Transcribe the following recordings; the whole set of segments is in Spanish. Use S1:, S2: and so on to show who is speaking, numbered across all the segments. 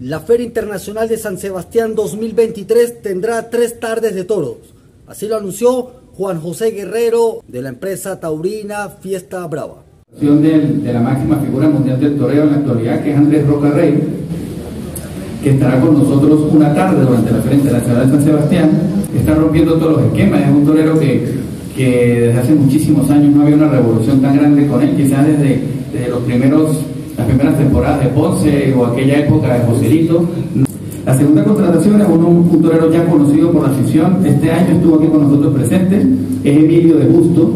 S1: La Feria Internacional de San Sebastián 2023 tendrá tres tardes de toros. Así lo anunció Juan José Guerrero de la empresa taurina Fiesta Brava.
S2: De, la máxima figura mundial del toreo en la actualidad, que es Andrés Roca Rey, que estará con nosotros una tarde durante la Feria Internacional de San Sebastián. Está rompiendo todos los esquemas, es un torero que, que desde hace muchísimos años no había una revolución tan grande con él, quizás desde, desde los primeros las primeras temporadas de Ponce o aquella época de Joselito. La segunda contratación es un, torero ya conocido por la afición. Este año estuvo aquí con nosotros presente. Es Emilio de Busto,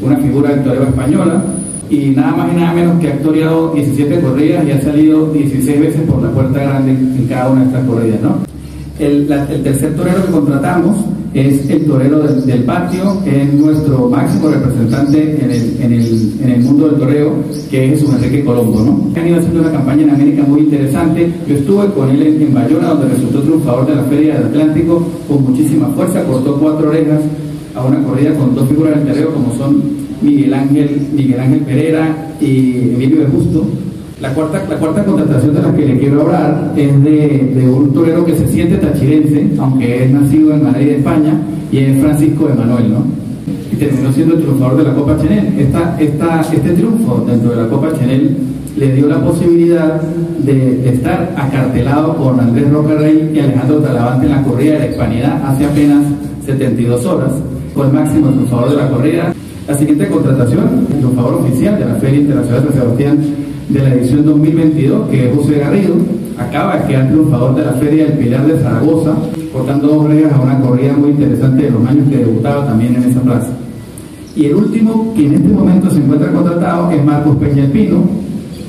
S2: una figura del torero española. Y nada más y nada menos que ha actuado 17 corridas y ha salido 16 veces por la puerta grande en cada una de estas corridas. ¿no? El, el tercer torero que contratamos es el torero del, patio, es nuestro máximo representante en el, en, el, en el, del toreo, que es Jesús Enrique Colombo. ¿no? Han ido haciendo una campaña en América muy interesante. Yo estuve con él en, Bayona, donde resultó triunfador de la Feria del Atlántico con muchísima fuerza, cortó cuatro orejas a una corrida con dos figuras del toreo como son Miguel Ángel, Miguel Ángel Pereira y Emilio de Justo la cuarta, la cuarta contratación de la que le quiero hablar es de, un torero que se siente tachirense, aunque es nacido en Madrid, España, y es Francisco Emanuel, ¿no? Y terminó siendo el triunfador de la Copa Chenel. Esta, este triunfo dentro de la Copa Chenel le dio la posibilidad de, estar acartelado con Andrés Rocarrey y Alejandro Talavante en la corrida de la Hispanidad hace apenas 72 horas. Fue el máximo triunfador de la corrida. La siguiente contratación, el triunfador oficial de la Feria Internacional de San Sebastián de la edición 2022, que es José Garrido, acaba de quedar triunfador de la Feria del Pilar de Zaragoza, cortando dos regas a una corrida muy interesante de los años que debutaba también en esa plaza. Y el último, que en este momento se encuentra contratado, es Marcos Peña Pino,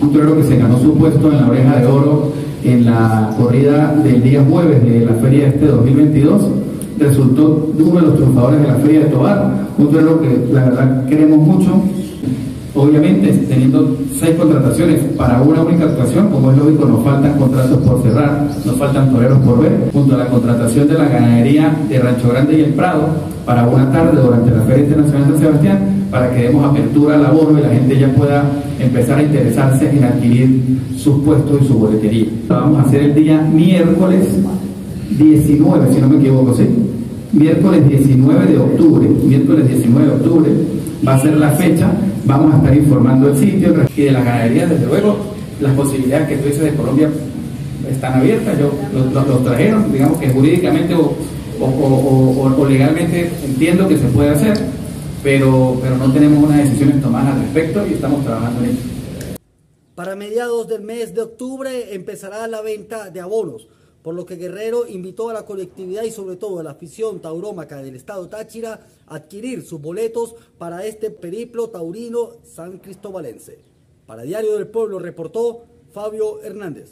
S2: un torero que se ganó su puesto en la oreja de oro en la corrida del día jueves de la feria este 2022. Resultó uno de los triunfadores de la feria de Tobar, un torero que la verdad queremos mucho, Obviamente, teniendo seis contrataciones para una única actuación, como es lógico, nos faltan contratos por cerrar, nos faltan toreros por ver, junto a la contratación de la ganadería de Rancho Grande y El Prado para una tarde durante la Feria Internacional de San Sebastián, para que demos apertura al labor y la gente ya pueda empezar a interesarse en adquirir sus puestos y su boletería. vamos a hacer el día miércoles 19, si no me equivoco, ¿sí? Miércoles 19 de octubre, miércoles 19 de octubre va a ser la fecha Vamos a estar informando el sitio y de las ganaderías, desde luego, las posibilidades que tú dices de Colombia están abiertas. Yo, los, trajeron, digamos que jurídicamente o, legalmente entiendo que se puede hacer, pero, pero no tenemos unas decisiones tomadas al respecto y estamos trabajando en ello.
S1: Para mediados del mes de octubre empezará la venta de abonos por lo que Guerrero invitó a la colectividad y sobre todo a la afición taurómaca del estado Táchira a adquirir sus boletos para este periplo taurino san cristobalense. Para Diario del Pueblo reportó Fabio Hernández.